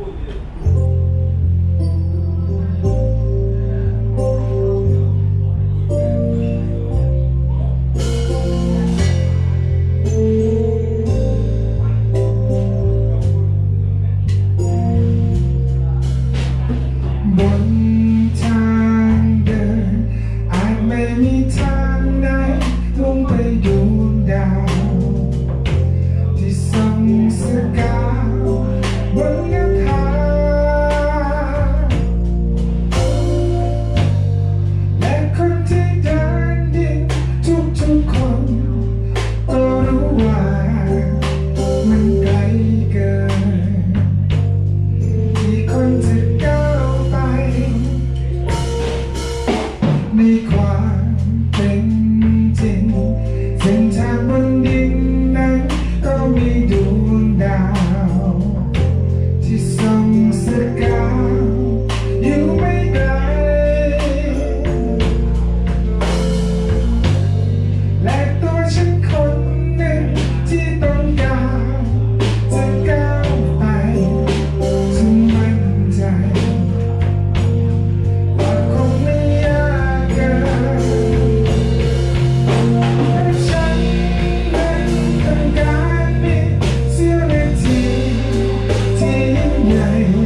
또 이제 night.